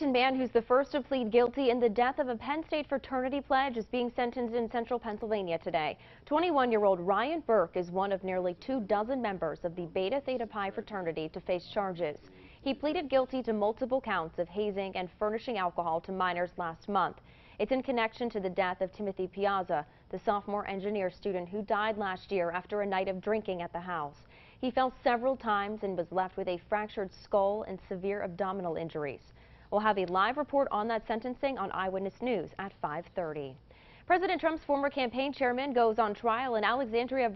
Washington man who's the first to plead guilty in the death of a Penn State fraternity pledge is being sentenced in central Pennsylvania today. 21-year-old Ryan Burke is one of nearly two dozen members of the Beta Theta Pi fraternity to face charges. He pleaded guilty to multiple counts of hazing and furnishing alcohol to minors last month. It's in connection to the death of Timothy Piazza, the sophomore engineer student who died last year after a night of drinking at the house. He fell several times and was left with a fractured skull and severe abdominal injuries. We'll have a live report on that sentencing on Eyewitness News at 5:30. President Trump's former campaign chairman goes on trial in Alexandria,